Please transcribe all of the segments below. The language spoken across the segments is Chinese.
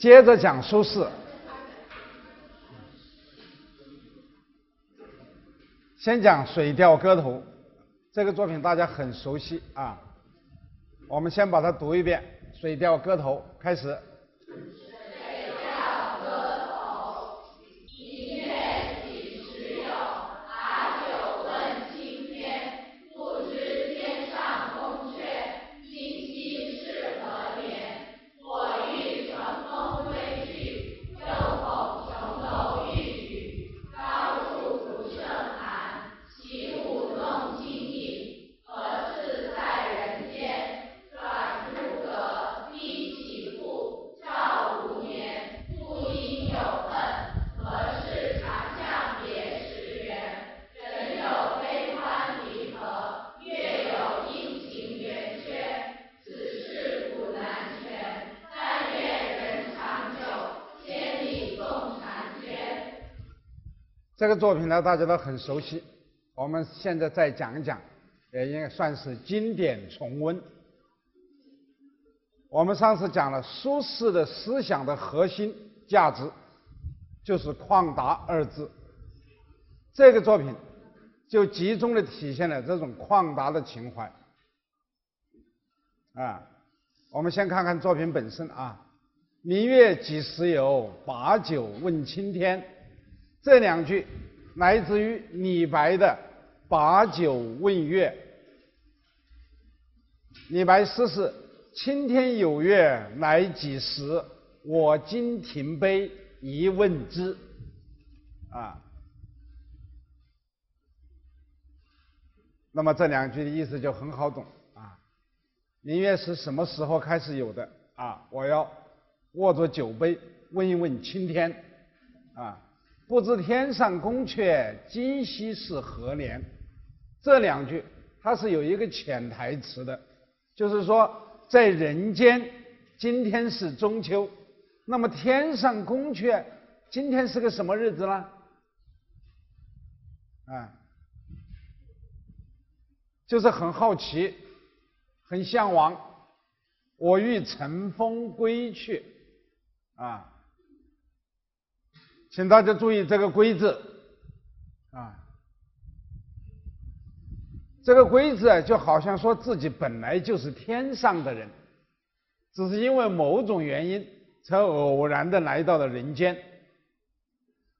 接着讲苏轼。先讲《水调歌头》，这个作品大家很熟悉啊。我们先把它读一遍，《水调歌头》开始。这个作品呢，大家都很熟悉。我们现在再讲一讲，也应该算是经典重温。我们上次讲了苏轼的思想的核心价值，就是“旷达”二字。这个作品就集中的体现了这种旷达的情怀。啊，我们先看看作品本身啊，“明月几时有？把酒问青天。”这两句来自于李白的《把酒问月》。李白诗是：“青天有月来几时？我今停杯一问之。”啊，那么这两句的意思就很好懂啊。明月是什么时候开始有的？啊，我要握着酒杯问一问青天。啊。不知天上宫阙，今夕是何年？这两句它是有一个潜台词的，就是说在人间，今天是中秋，那么天上宫阙，今天是个什么日子呢？啊，就是很好奇，很向往。我欲乘风归去，啊。请大家注意这个“归”字，啊，这个“归”字，就好像说自己本来就是天上的人，只是因为某种原因才偶然的来到了人间。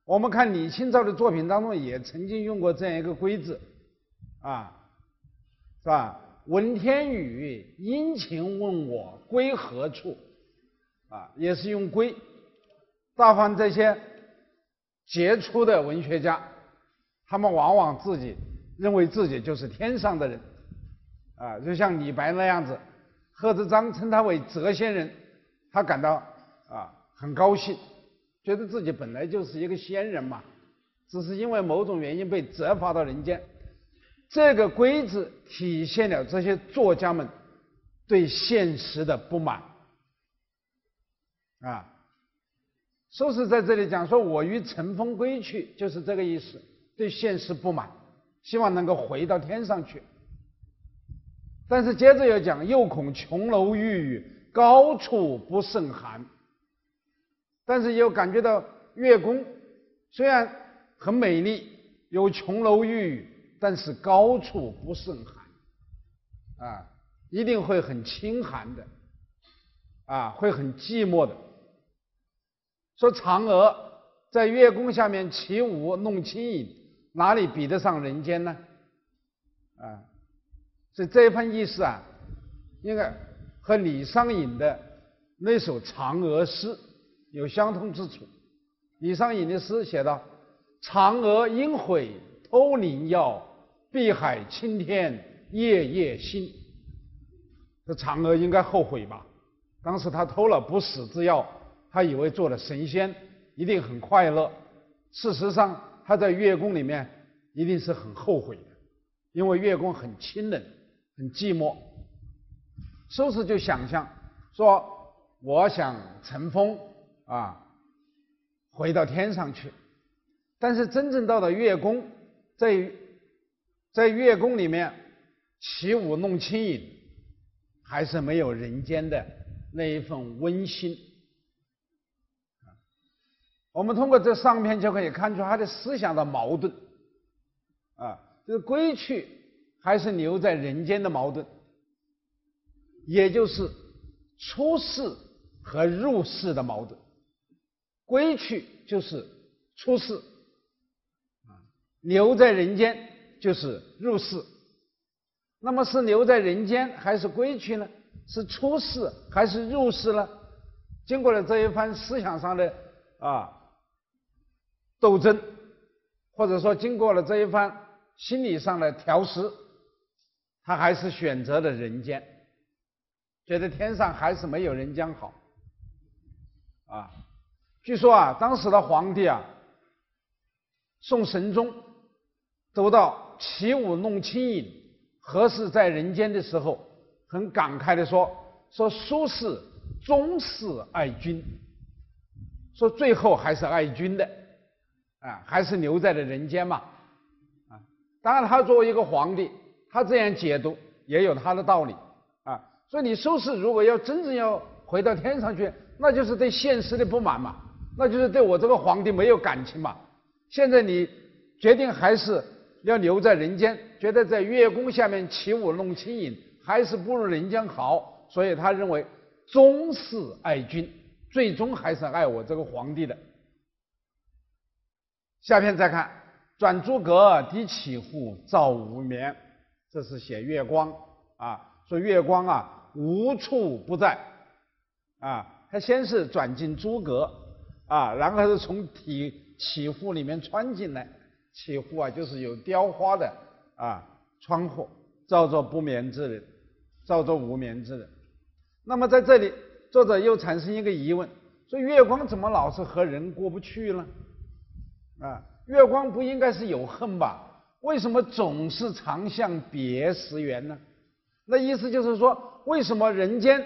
我们看李清照的作品当中也曾经用过这样一个“归”字，啊，是吧？闻天语，殷勤问我归何处，啊，也是用“归”。大方这些。杰出的文学家，他们往往自己认为自己就是天上的人，啊，就像李白那样子，贺知章称他为谪仙人，他感到啊很高兴，觉得自己本来就是一个仙人嘛，只是因为某种原因被折罚到人间。这个“规”字体现了这些作家们对现实的不满，啊。苏轼在这里讲说：“我欲乘风归去”，就是这个意思，对现实不满，希望能够回到天上去。但是接着又讲：“又恐琼楼玉宇，高处不胜寒。”但是又感觉到月宫虽然很美丽，有琼楼玉宇，但是高处不胜寒，啊，一定会很清寒的，啊，会很寂寞的。说嫦娥在月宫下面起舞弄清影，哪里比得上人间呢？啊，所以这一番意思啊，应该和李商隐的那首嫦娥诗有相通之处。李商隐的诗写道：“嫦娥应悔偷灵药，碧海青天夜夜心。”这嫦娥应该后悔吧？当时她偷了不死之药。他以为做了神仙一定很快乐，事实上他在月宫里面一定是很后悔的，因为月宫很清冷、很寂寞。苏轼就想象说：“我想乘风啊，回到天上去。”但是真正到了月宫，在在月宫里面起舞弄清影，还是没有人间的那一份温馨。我们通过这上篇就可以看出他的思想的矛盾，啊，就是归去还是留在人间的矛盾，也就是出世和入世的矛盾。归去就是出世，啊，留在人间就是入世。那么是留在人间还是归去呢？是出世还是入世呢？经过了这一番思想上的啊。斗争，或者说经过了这一番心理上的调试，他还是选择了人间，觉得天上还是没有人间好。啊，据说啊，当时的皇帝啊，宋神宗，读到“起舞弄清影，何事在人间”的时候，很感慨的说：“说苏轼终是爱君，说最后还是爱君的。”啊，还是留在了人间嘛，啊，当然他作为一个皇帝，他这样解读也有他的道理，啊，所以你苏轼如果要真正要回到天上去，那就是对现实的不满嘛，那就是对我这个皇帝没有感情嘛。现在你决定还是要留在人间，觉得在月宫下面起舞弄清影还是不如人间好，所以他认为终是爱君，最终还是爱我这个皇帝的。下篇再看，转朱阁，低绮户，照无眠。这是写月光啊，说月光啊无处不在啊。他先是转进朱阁啊，然后是从体绮户里面穿进来。绮户啊，就是有雕花的啊窗户，照着不眠之人，照着无眠之人。那么在这里，作者又产生一个疑问：说月光怎么老是和人过不去呢？啊，月光不应该是有恨吧？为什么总是常向别时圆呢？那意思就是说，为什么人间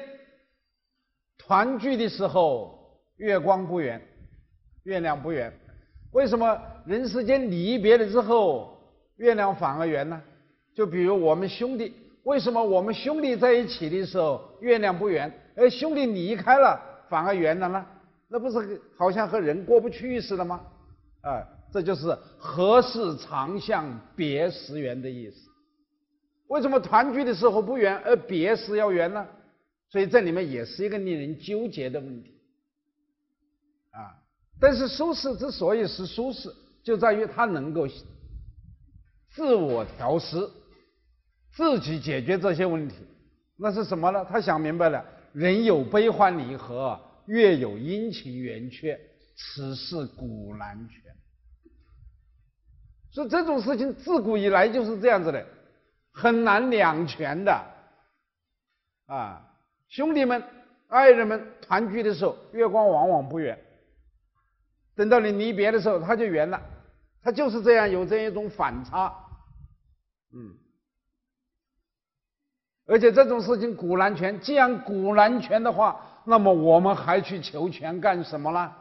团聚的时候月光不圆，月亮不圆？为什么人世间离别了之后月亮反而圆呢？就比如我们兄弟，为什么我们兄弟在一起的时候月亮不圆，而兄弟离开了反而圆了呢？那不是好像和人过不去似的吗？啊，这就是何事常向别时圆的意思。为什么团聚的时候不圆，而别时要圆呢？所以这里面也是一个令人纠结的问题。啊，但是苏轼之所以是苏轼，就在于他能够自我调试，自己解决这些问题。那是什么呢？他想明白了：人有悲欢离合，月有阴晴圆缺，此事古难全。所以这种事情自古以来就是这样子的，很难两全的，啊，兄弟们、爱人们团聚的时候，月光往往不圆；等到你离别的时候，它就圆了。它就是这样，有这样一种反差，嗯。而且这种事情古难全，既然古难全的话，那么我们还去求全干什么呢？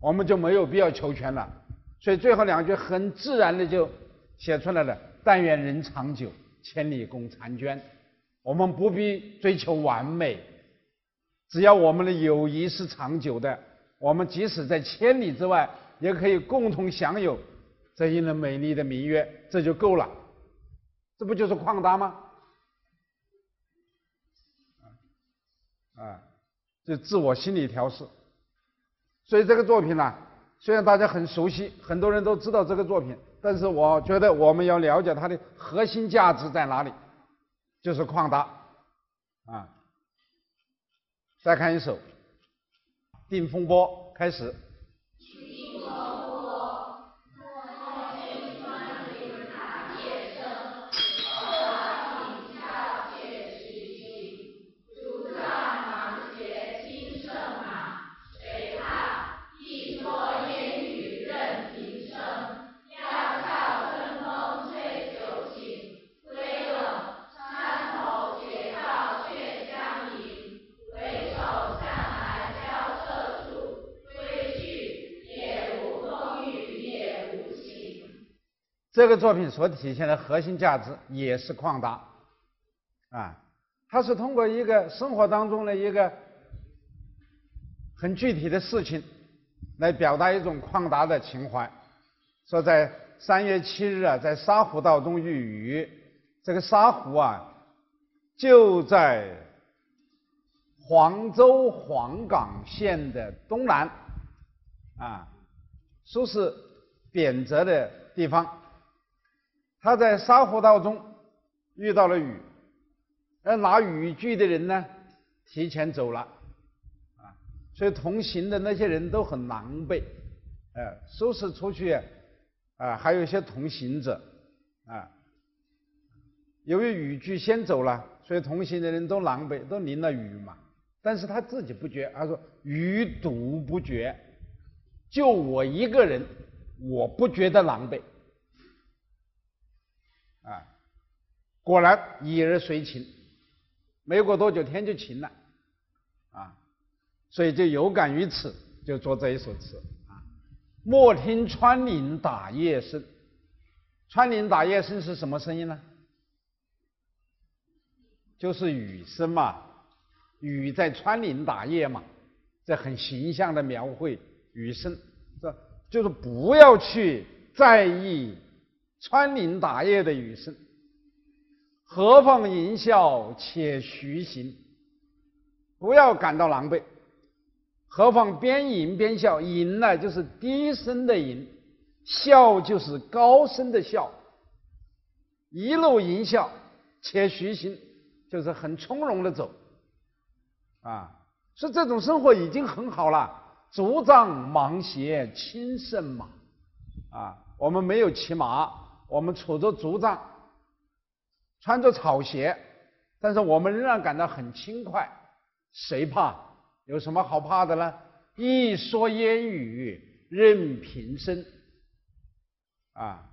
我们就没有必要求全了。所以最后两句很自然的就写出来了：“但愿人长久，千里共婵娟。”我们不必追求完美，只要我们的友谊是长久的，我们即使在千里之外，也可以共同享有这一轮美丽的明月，这就够了。这不就是旷达吗？啊，就自我心理调试。所以这个作品呢。虽然大家很熟悉，很多人都知道这个作品，但是我觉得我们要了解它的核心价值在哪里，就是旷达啊。再看一首《定风波》，开始。这个作品所体现的核心价值也是旷达，啊，它是通过一个生活当中的一个很具体的事情，来表达一种旷达的情怀。说在三月七日啊，在沙湖道中遇雨。这个沙湖啊，就在黄州黄冈县的东南，啊，说是贬谪的地方。他在沙湖道中遇到了雨，而拿雨具的人呢，提前走了，啊，所以同行的那些人都很狼狈，呃，收拾出去。啊，还有一些同行者，啊，由于雨具先走了，所以同行的人都狼狈，都淋了雨嘛。但是他自己不觉，他说雨堵不绝，就我一个人，我不觉得狼狈。果然一而随晴，没过多久天就晴了，啊，所以就有感于此，就做这一首词。啊。莫听穿林打叶声，穿林打叶声是什么声音呢？就是雨声嘛，雨在穿林打叶嘛，这很形象的描绘雨声，这就是不要去在意穿林打叶的雨声，何妨吟啸且徐行，不要感到狼狈。何妨边吟边笑，吟呢就是低声的吟，笑就是高声的笑。一路吟笑，且徐行，就是很从容的走。啊，说这种生活已经很好了。竹杖芒鞋轻胜马，啊，我们没有骑马，我们杵着竹杖，穿着草鞋，但是我们仍然感到很轻快。谁怕？有什么好怕的呢？一蓑烟雨任平生，啊，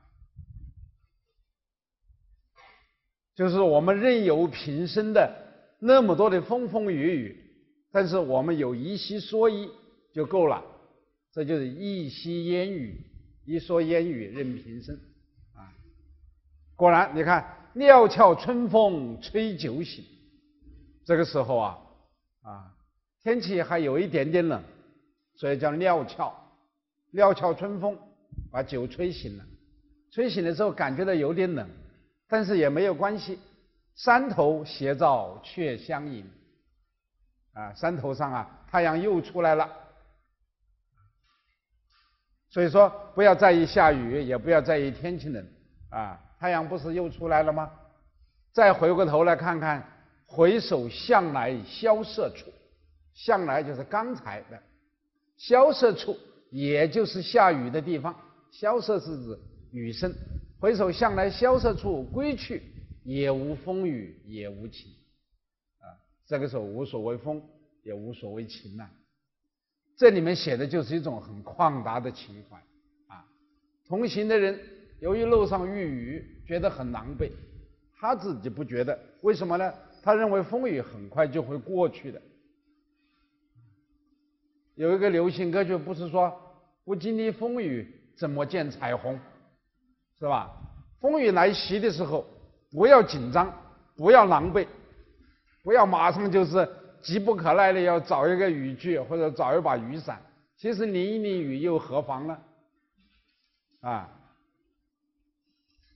就是我们任由平生的那么多的风风雨雨，但是我们有一息蓑衣就够了，这就是一息烟雨，一蓑烟雨任平生，啊，果然，你看料峭春风吹酒醒，这个时候啊，啊。天气还有一点点冷，所以叫料峭。料峭春风把酒吹醒了，吹醒的时候感觉到有点冷，但是也没有关系。山头斜照却相迎，啊，山头上啊，太阳又出来了。所以说，不要在意下雨，也不要在意天气冷，啊，太阳不是又出来了吗？再回过头来看看，回首向来萧瑟处。向来就是刚才的萧瑟处，也就是下雨的地方。萧瑟是指雨声。回首向来萧瑟处，归去，也无风雨也无晴。啊，这个时候无所谓风，也无所谓晴了。这里面写的就是一种很旷达的情怀。啊，同行的人由于路上遇雨，觉得很狼狈，他自己不觉得，为什么呢？他认为风雨很快就会过去的。有一个流行歌曲，不是说不经历风雨怎么见彩虹，是吧？风雨来袭的时候，不要紧张，不要狼狈，不要马上就是急不可耐的要找一个雨具或者找一把雨伞。其实淋一淋雨又何妨呢？啊，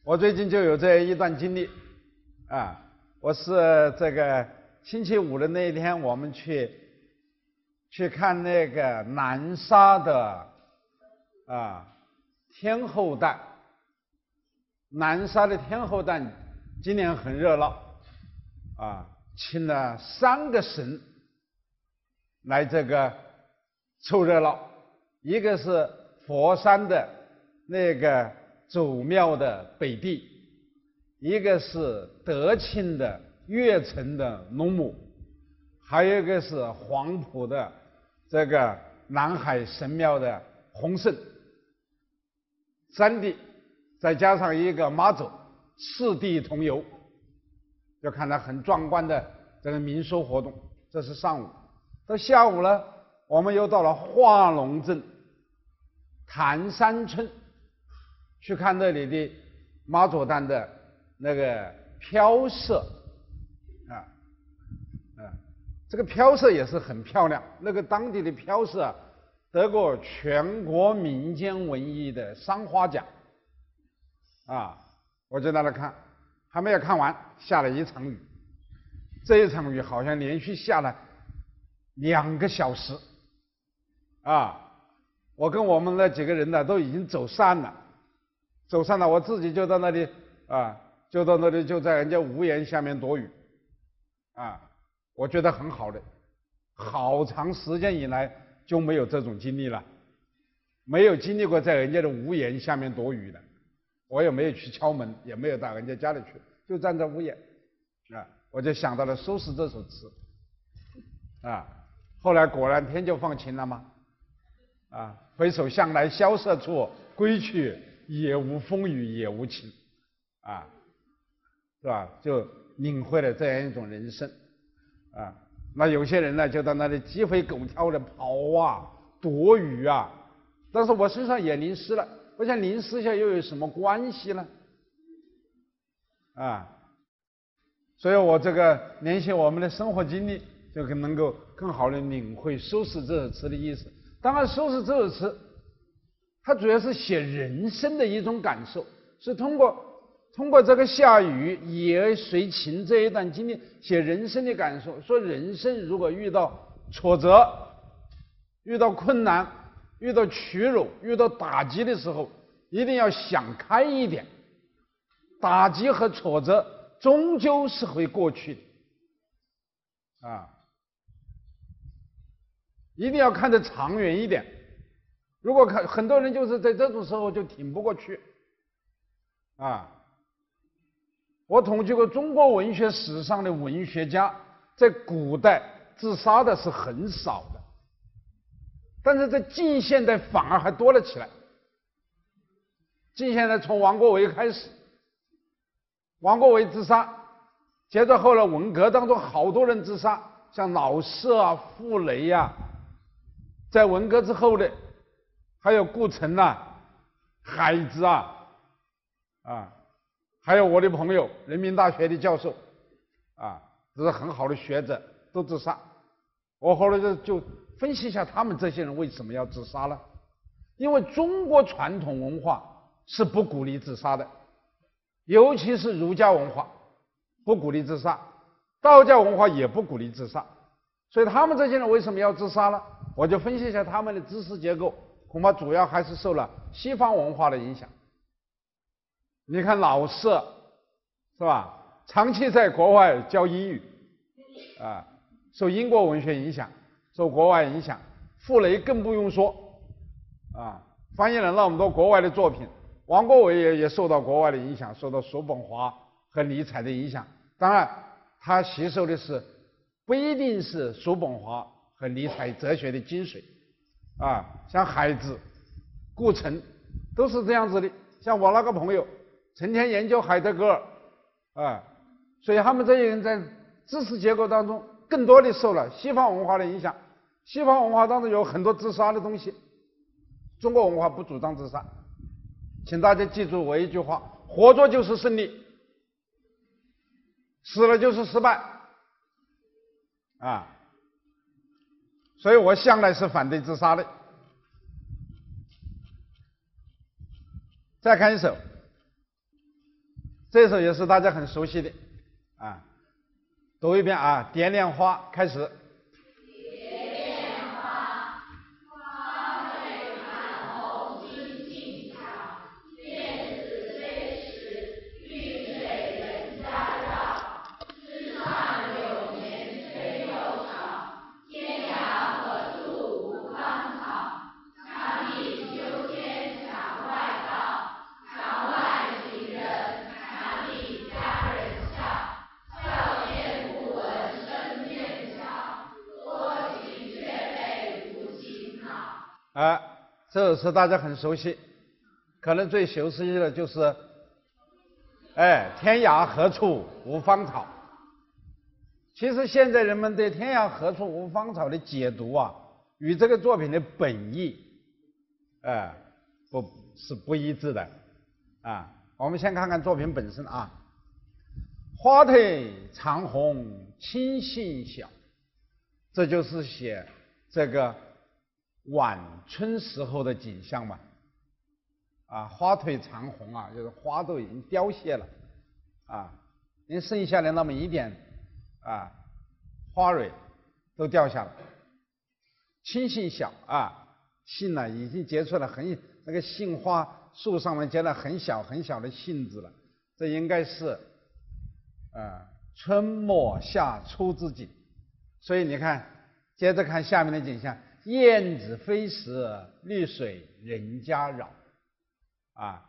我最近就有这一段经历啊，我是这个星期五的那一天，我们去。去看那个南沙的啊天后诞，南沙的天后诞今年很热闹啊，请了三个神来这个凑热闹，一个是佛山的那个祖庙的北帝，一个是德清的岳城的龙母，还有一个是黄埔的。这个南海神庙的洪圣三地，再加上一个妈祖，四地同游，就看到很壮观的这个民俗活动。这是上午，到下午呢，我们又到了化龙镇潭山村，去看那里的妈祖诞的那个飘色啊啊。这个飘色也是很漂亮，那个当地的飘色得过全国民间文艺的三花奖。啊，我就在那看，还没有看完，下了一场雨。这一场雨好像连续下了两个小时。啊，我跟我们那几个人呢都已经走散了，走散了，我自己就在那里啊，就到那里就在人家屋檐下面躲雨。啊，我觉得很好的，好长时间以来就没有这种经历了，没有经历过在人家的屋檐下面躲雨的，我也没有去敲门，也没有到人家家里去，就站在屋檐，啊，我就想到了苏轼这首词，啊，后来果然天就放晴了吗？啊，回首向来萧瑟处，归去，也无风雨也无晴，啊，是吧？就。领会了这样一种人生，啊，那有些人呢就在那里鸡飞狗跳的跑啊，躲雨啊，但是我身上也淋湿了，我想淋湿一下又有什么关系呢？啊，所以我这个联系我们的生活经历，就更能够更好的领会收拾这首词的意思。当然，收拾这首词，它主要是写人生的一种感受，是通过。通过这个下雨也随晴这一段经历，写人生的感受。说人生如果遇到挫折、遇到困难、遇到屈辱、遇到打击的时候，一定要想开一点。打击和挫折终究是会过去的，啊，一定要看得长远一点。如果看很多人就是在这种时候就挺不过去，啊。我统计过中国文学史上的文学家，在古代自杀的是很少的，但是在近现代反而还多了起来。近现代从王国维开始，王国维自杀，接着后来文革当中好多人自杀，像老舍啊、傅雷呀，在文革之后的还有顾城呐、海子啊，啊。还有我的朋友，人民大学的教授，啊，这是很好的学者，都自杀。我后来就就分析一下他们这些人为什么要自杀呢。因为中国传统文化是不鼓励自杀的，尤其是儒家文化不鼓励自杀，道教文化也不鼓励自杀。所以他们这些人为什么要自杀呢？我就分析一下他们的知识结构，恐怕主要还是受了西方文化的影响。你看老舍是吧？长期在国外教英语，啊，受英国文学影响，受国外影响。傅雷更不用说，啊，翻译了那么多国外的作品。王国维也也受到国外的影响，受到叔本华和尼采的影响。当然，他吸收的是不一定是叔本华和尼采哲学的精髓，啊，像海子、顾城都是这样子的。像我那个朋友。成天研究海德格尔，啊，所以他们这些人在知识结构当中更多的受了西方文化的影响。西方文化当中有很多自杀的东西，中国文化不主张自杀。请大家记住我一句话：活着就是胜利，死了就是失败。啊，所以我向来是反对自杀的。再看一首。这首也是大家很熟悉的，啊，读一遍啊，《蝶恋花》开始。这首诗大家很熟悉，可能最熟悉的就是，哎，天涯何处无芳草。其实现在人们对“天涯何处无芳草”的解读啊，与这个作品的本意，哎，不是不一致的。啊，我们先看看作品本身啊，“花褪长红青杏小”，这就是写这个。晚春时候的景象嘛，啊，花褪残红啊，就是花都已经凋谢了，啊，连剩下的那么一点啊花蕊都掉下来，青杏小啊，杏呢已经结出了很那个杏花树上面结了很小很小的杏子了，这应该是啊春末夏初之景，所以你看，接着看下面的景象。燕子飞时，绿水人家绕。啊，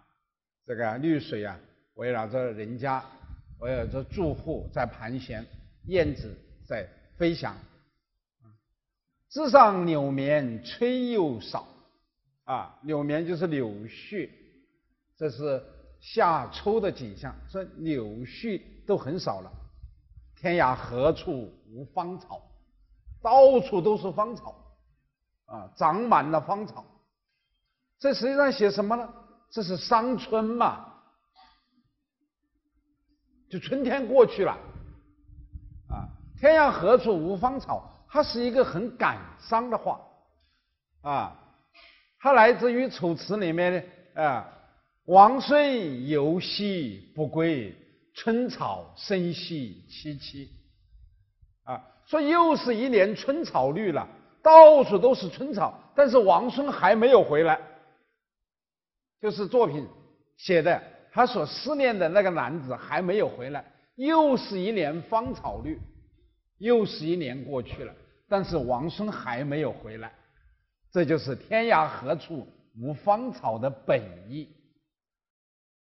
这个绿水啊，围绕着人家，围绕着住户在盘旋，燕子在飞翔。枝上柳绵吹又少。啊，柳绵就是柳絮，这是夏初的景象，说柳絮都很少了。天涯何处无芳草？到处都是芳草。啊，长满了芳草，这实际上写什么呢？这是伤春嘛，就春天过去了，啊，天涯何处无芳草，它是一个很感伤的话，啊，它来自于《楚辞》里面的啊，王孙游兮不归，春草生息萋萋，啊，说又是一年春草绿了。到处都是春草，但是王孙还没有回来。就是作品写的，他所思念的那个男子还没有回来。又是一年芳草绿，又是一年过去了，但是王孙还没有回来。这就是“天涯何处无芳草”的本意。